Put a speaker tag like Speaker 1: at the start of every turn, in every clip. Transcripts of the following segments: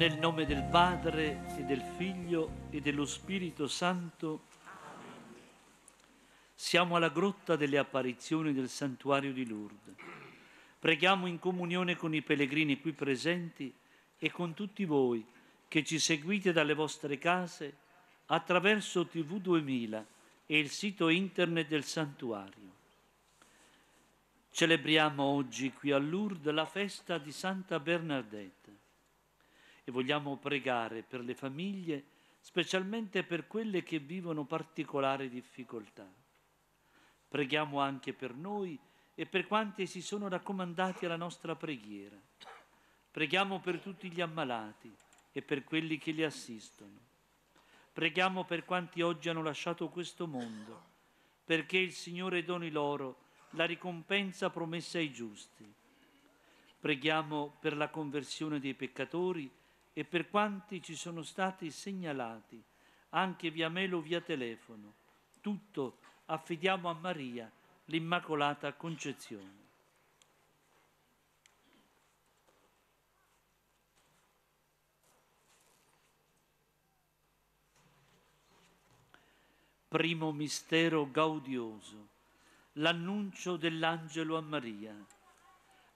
Speaker 1: Nel nome del Padre e del Figlio e dello Spirito Santo, siamo alla grotta delle apparizioni del santuario di Lourdes. Preghiamo in comunione con i pellegrini qui presenti e con tutti voi che ci seguite dalle vostre case attraverso TV 2000 e il sito internet del santuario. Celebriamo oggi qui a Lourdes la festa di Santa Bernadette e vogliamo pregare per le famiglie, specialmente per quelle che vivono particolari difficoltà. Preghiamo anche per noi e per quanti si sono raccomandati alla nostra preghiera. Preghiamo per tutti gli ammalati e per quelli che li assistono. Preghiamo per quanti oggi hanno lasciato questo mondo, perché il Signore doni loro la ricompensa promessa ai giusti. Preghiamo per la conversione dei peccatori e per quanti ci sono stati segnalati, anche via mail o via telefono. Tutto affidiamo a Maria, l'Immacolata Concezione. Primo mistero gaudioso, l'annuncio dell'angelo a Maria.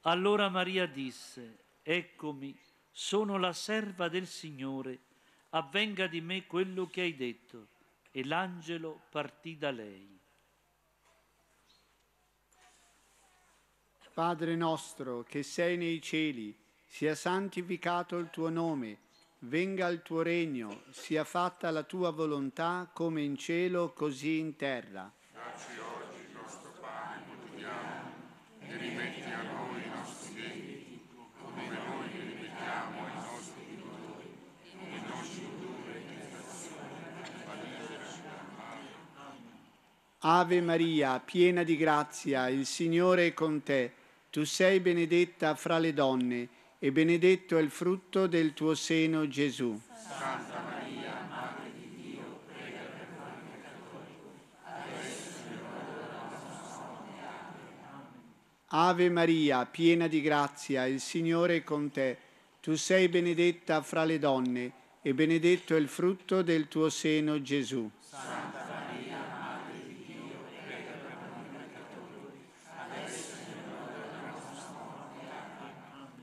Speaker 1: Allora Maria disse, Eccomi, sono la serva del Signore, avvenga di me quello che hai detto. E l'angelo partì da lei.
Speaker 2: Padre nostro che sei nei cieli, sia santificato il tuo nome venga il tuo regno, sia fatta la tua volontà come in cielo così in terra.
Speaker 3: Dacci oggi il nostro pane quotidiano e rimetti a noi i nostri debiti, come noi li rimettiamo ai nostri debitori, e non ci indurre in tentazione, ma liberaci dal male.
Speaker 2: Ave Maria, piena di grazia, il Signore è con te. Tu sei benedetta fra le donne e benedetto è il frutto del tuo seno, Gesù.
Speaker 3: Santa Maria, Madre di Dio, prega per noi peccatori, adesso è l'ora nostra morte. Amen.
Speaker 2: Ave Maria, piena di grazia, il Signore è con te. Tu sei benedetta fra le donne e benedetto è il frutto del tuo seno, Gesù.
Speaker 3: Santa Maria, Madre di Dio, prega per noi peccatori, adesso è l'ora della nostra morte. Amen.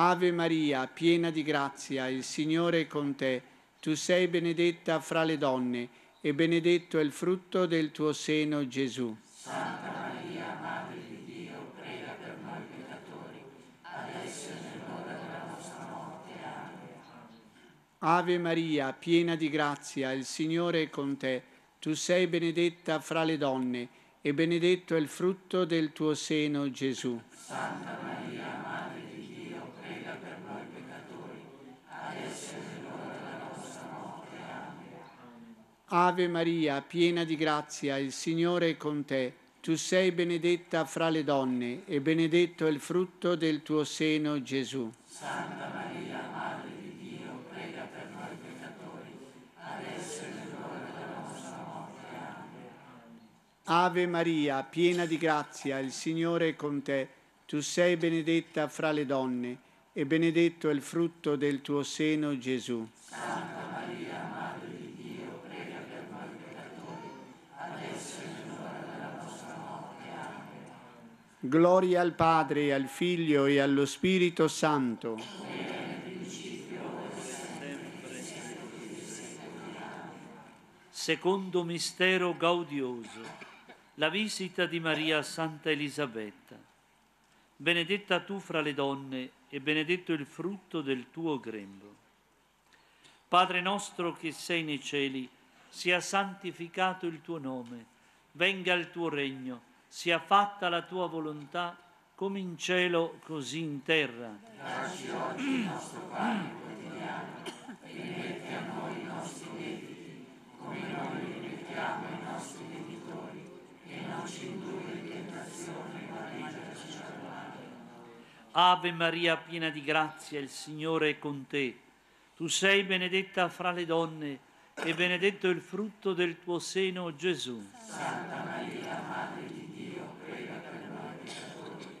Speaker 2: Ave Maria, piena di grazia, il Signore è con te. Tu sei benedetta fra le donne e benedetto è il frutto del tuo seno, Gesù.
Speaker 3: Santa Maria, Madre di Dio, prega per noi peccatori, adesso è l'ora della nostra morte. Amen.
Speaker 2: Ave Maria, piena di grazia, il Signore è con te. Tu sei benedetta fra le donne e benedetto è il frutto del tuo seno, Gesù.
Speaker 3: Santa Maria, Madre di Dio, prega per noi peccatori, adesso è l'ora della nostra morte. Amen.
Speaker 2: Ave Maria, piena di grazia, il Signore è con te. Tu sei benedetta fra le donne e benedetto è il frutto del tuo seno, Gesù.
Speaker 3: Santa Maria, Madre di Dio, prega per noi peccatori, adesso è l'ora della nostra morte. Amen.
Speaker 2: Ave Maria, piena di grazia, il Signore è con te. Tu sei benedetta fra le donne e benedetto è il frutto del tuo seno, Gesù.
Speaker 3: Santa Maria, Madre di
Speaker 2: Gloria al Padre, al Figlio e allo Spirito Santo.
Speaker 1: Secondo mistero gaudioso, la visita di Maria a Santa Elisabetta. Benedetta tu fra le donne e benedetto il frutto del tuo grembo. Padre nostro che sei nei cieli, sia santificato il tuo nome, venga il tuo regno, sia fatta la tua volontà come in cielo così in terra.
Speaker 3: Dacci oggi il nostro pane quotidiano e rimetti a noi i nostri debiti, come noi rimettiamo ai nostri debitori, e non ci indurre in tentazione, ma liberaci dal male.
Speaker 1: Ave Maria, piena di grazia, il Signore è con te. Tu sei benedetta fra le donne e benedetto il frutto del tuo seno, Gesù.
Speaker 3: Santa Maria, Madre di Dio, prega per noi peccatori,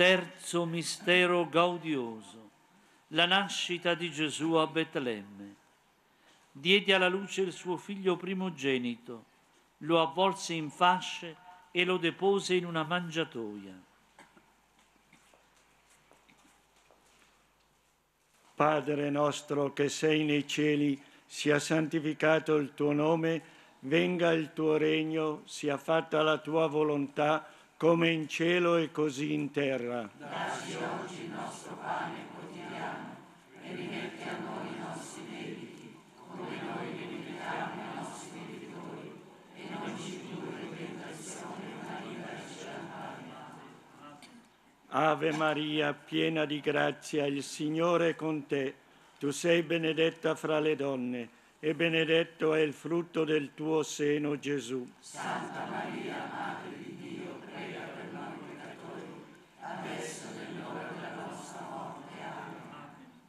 Speaker 1: Terzo mistero gaudioso, la nascita di Gesù a Betlemme. Diede alla luce il suo figlio primogenito, lo avvolse in fasce e lo depose in una mangiatoia.
Speaker 4: Padre nostro che sei nei cieli, sia santificato il tuo nome, venga il tuo regno, sia fatta la tua volontà, come in cielo e così in terra.
Speaker 3: Dacci oggi il nostro pane quotidiano e rimetti a noi i nostri debiti, come noi li rimettiamo ai nostri debitori, e non ci indurre in tentazione, ma liberaci dal.
Speaker 4: Ave Maria, piena di grazia, il Signore è con te. Tu sei benedetta fra le donne e benedetto è il frutto del tuo seno, Gesù.
Speaker 3: Santa Maria, Madre di Dio, prega per noi peccatori, adesso è l'ora della nostra morte. Amen.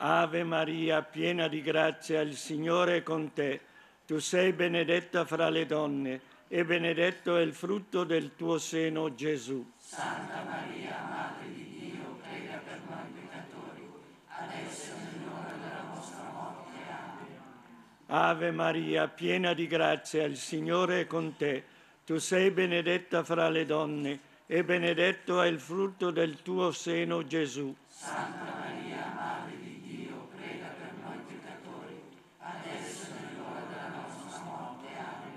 Speaker 4: Ave Maria, piena di grazia, il Signore è con te. Tu sei benedetta fra le donne e benedetto è il frutto del tuo seno, Gesù.
Speaker 5: Santa Maria, Madre di Dio, prega per noi peccatori, adesso è l'ora della nostra morte. Amen.
Speaker 4: Ave Maria, piena di grazia, il Signore è con te. Tu sei benedetta fra le donne e benedetto è il frutto del tuo seno, Gesù.
Speaker 5: Santa Maria, Madre di Dio, prega per noi peccatori, adesso è l'ora della nostra morte. Amen.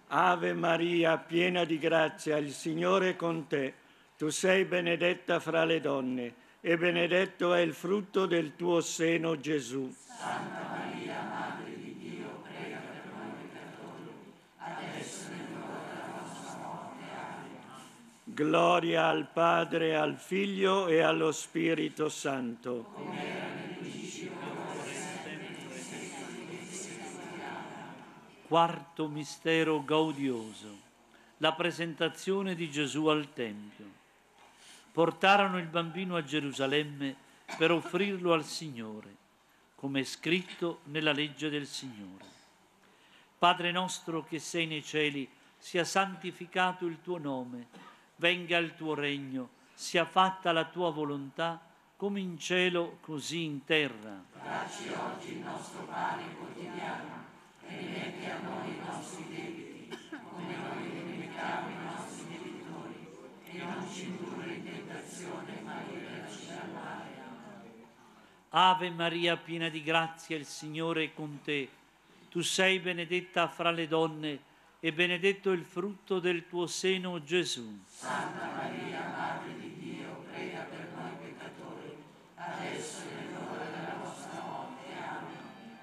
Speaker 4: Ave Maria, piena di grazia, il Signore è con te. Tu sei benedetta fra le donne e benedetto è il frutto del tuo seno, Gesù.
Speaker 5: Santa Maria, Madre di Dio, prega per noi peccatori, adesso è l'ora della nostra morte. Amen.
Speaker 4: Gloria al Padre, al Figlio e allo Spirito Santo.
Speaker 1: Quarto mistero gaudioso, la presentazione di Gesù al Tempio. Portarono il bambino a Gerusalemme per offrirlo al Signore, come è scritto nella legge del Signore. Padre nostro che sei nei cieli, sia santificato il tuo nome, venga il tuo regno, sia fatta la tua volontà, come in cielo, così in terra.
Speaker 5: Dacci oggi il nostro pane quotidiano e i nostri debiti, come noi rimettiamo i nostri debitori, e non ci indurre in tentazione, ma liberaci dal male.
Speaker 1: Ave Maria, piena di grazia, il Signore è con te. Tu sei benedetta fra le donne e benedetto il frutto del tuo seno, Gesù.
Speaker 5: Santa Maria, Madre di Dio, prega per noi peccatori, adesso è l'ora della nostra morte. Amen.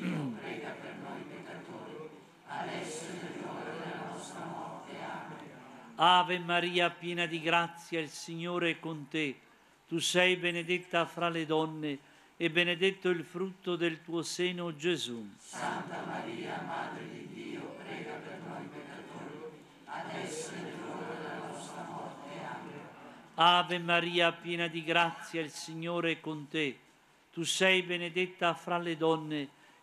Speaker 5: prega per noi peccatori, adesso è l'ora della nostra morte. Amen.
Speaker 1: Ave Maria, piena di grazia, il Signore è con te. Tu sei benedetta fra le donne e benedetto il frutto del tuo seno, Gesù.
Speaker 5: Santa Maria, Madre di Dio, prega per noi peccatori, adesso è l'ora della nostra morte. Amen.
Speaker 1: Ave Maria, piena di grazia, il Signore è con te. Tu sei benedetta fra le donne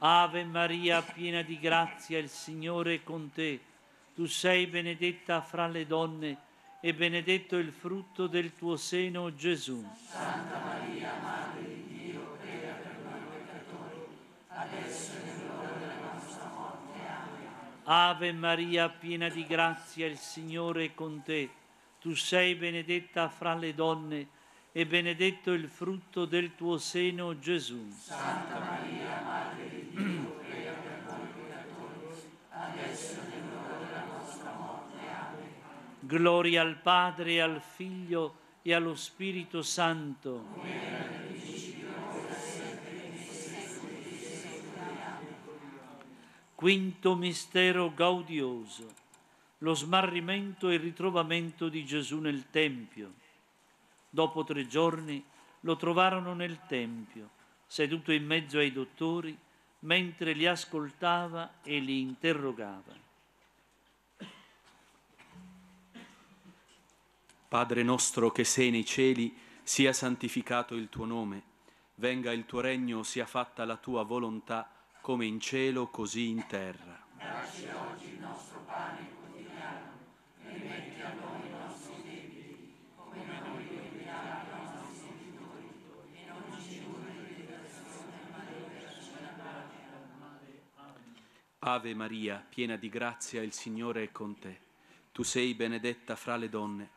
Speaker 1: Ave Maria, piena di grazia, il Signore è con te. Tu sei benedetta fra le donne e benedetto il frutto del tuo seno, Gesù.
Speaker 5: Santa Maria, Madre di Dio, prega per noi peccatori, adesso è l'ora della nostra morte. Amen.
Speaker 1: Ave Maria, piena di grazia, il Signore è con te. Tu sei benedetta fra le donne e benedetto il frutto del tuo seno, Gesù.
Speaker 5: Santa Maria, Madre di Dio, prega per noi peccatori, adesso è l'ora della nostra morte. Amen.
Speaker 1: Gloria al Padre, al Figlio e allo Spirito Santo. Quinto mistero gaudioso. Lo smarrimento e il ritrovamento di Gesù nel Tempio. Dopo tre giorni lo trovarono nel Tempio, seduto in mezzo ai dottori, mentre li ascoltava e li interrogava.
Speaker 6: Padre nostro che sei nei cieli, sia santificato il tuo nome, venga il tuo regno, sia fatta la tua volontà, come in cielo, così in terra.
Speaker 5: Dacci oggi il nostro pane quotidiano, e rimetti a noi i nostri debiti, come noi rimettiamo ai nostri debitori, e non ci indurre in tentazione, ma liberaci dal male.
Speaker 6: Ave Maria, piena di grazia, il Signore è con te. Tu sei benedetta fra le donne,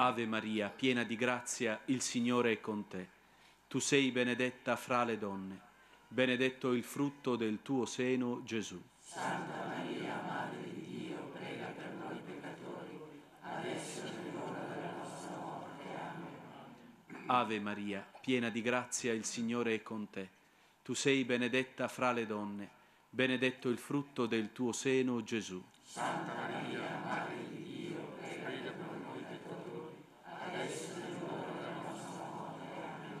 Speaker 6: Ave Maria, piena di grazia, il Signore è con te. Tu sei benedetta fra le donne, benedetto il frutto del tuo seno, Gesù.
Speaker 5: Santa Maria, Madre di Dio, prega per noi peccatori, adesso è l'ora della nostra morte. Amen.
Speaker 6: Ave Maria, piena di grazia, il Signore è con te. Tu sei benedetta fra le donne, benedetto il frutto del tuo seno, Gesù.
Speaker 5: Santa Maria, Madre di Dio, prega per noi peccatori, adesso è l'ora della nostra morte. Amen.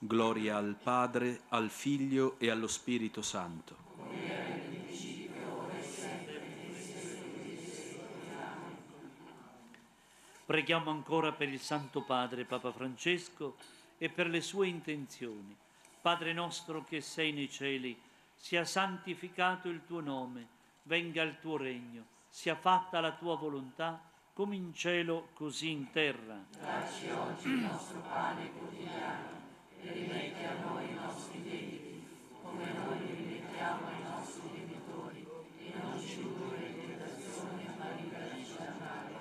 Speaker 6: Gloria al Padre, al Figlio e allo Spirito Santo.
Speaker 1: Preghiamo ancora per il Santo Padre Papa Francesco e per le sue intenzioni. Padre nostro che sei nei cieli, sia santificato il tuo nome, venga il tuo regno, sia fatta la tua volontà, come in cielo così in terra.
Speaker 5: Dacci oggi il nostro pane quotidiano e rimetti a noi i nostri debiti, come noi li rimettiamo ai nostri debitori, e non ci indurre in tentazione, ma liberaci dal male.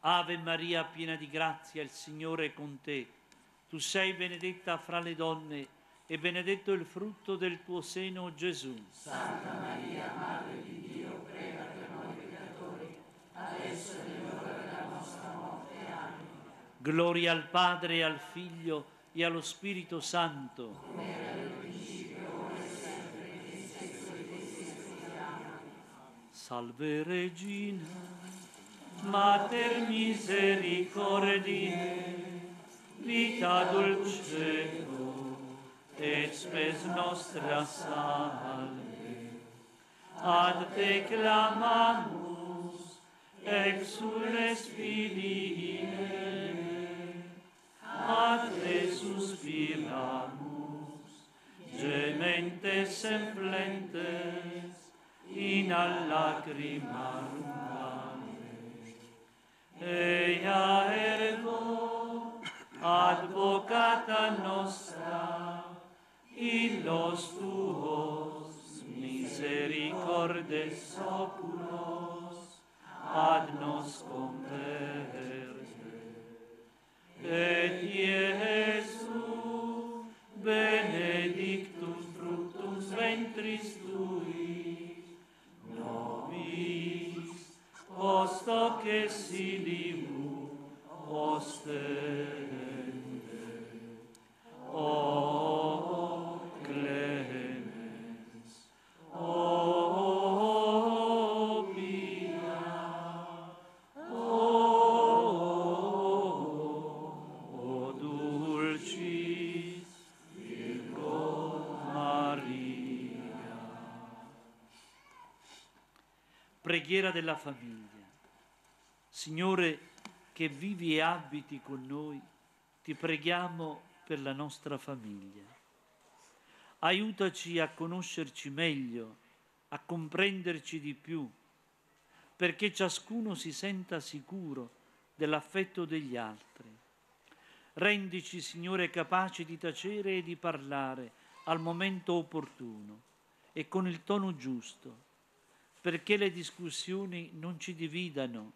Speaker 1: Ave Maria, piena di grazia, il Signore è con te. Tu sei benedetta fra le donne e benedetto il frutto del tuo seno, Gesù.
Speaker 5: Santa Maria, Madre di Dio, prega per noi peccatori, adesso è l'ora della nostra morte. Amen.
Speaker 1: Gloria al Padre, al Figlio e allo Spirito Santo. Salve Regina, Mater misericordiae, vita dulcedo, et spes nostra salve. Ad te clamamus, exules Filii, Padre suspiramos, gementes enflentes, in a lacrima Ella ergo, advocata nostra, y los tuos misericordes opulos, ad nos Preghiera della famiglia. Signore che vivi e abiti con noi, ti preghiamo per la nostra famiglia. Aiutaci a conoscerci meglio, a comprenderci di più, perché ciascuno si senta sicuro dell'affetto degli altri. Rendici, Signore, capaci di tacere e di parlare al momento opportuno e con il tono giusto, perché le discussioni non ci dividano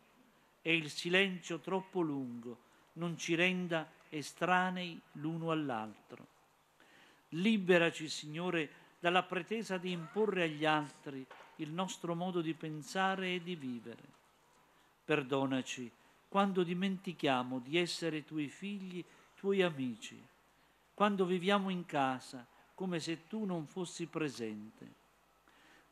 Speaker 1: e il silenzio troppo lungo non ci renda estranei l'uno all'altro. Liberaci, Signore, dalla pretesa di imporre agli altri il nostro modo di pensare e di vivere. Perdonaci quando dimentichiamo di essere tuoi figli, tuoi amici, quando viviamo in casa come se tu non fossi presente.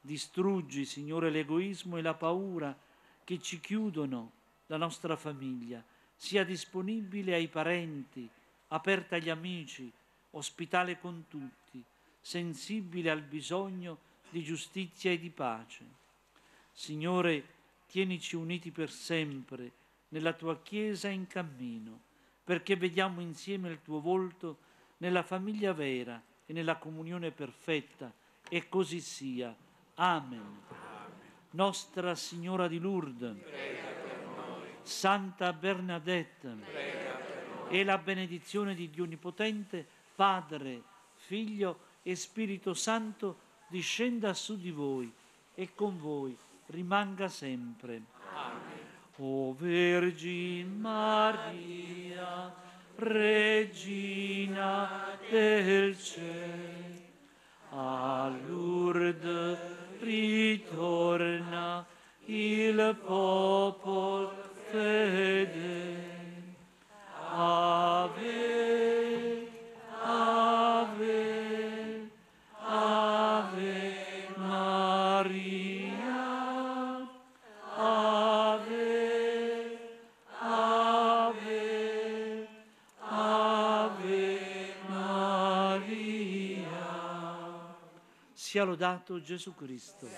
Speaker 1: Distruggi, Signore, l'egoismo e la paura che ci chiudono la nostra famiglia, sia disponibile ai parenti, aperta agli amici, ospitale con tutti, sensibile al bisogno di giustizia e di pace. Signore, tienici uniti per sempre nella tua Chiesa in cammino, perché vediamo insieme il tuo volto nella famiglia vera e nella comunione perfetta, e così sia. Amen. Nostra Signora di Lourdes, Santa Bernadette, e la benedizione di Dio Onnipotente, Padre, Figlio e Spirito Santo discenda su di voi e con voi rimanga sempre. O Vergine Maria, Regina del cielo, a Lourdes ritorna il popolo fede. Ave Sia lodato Gesù Cristo.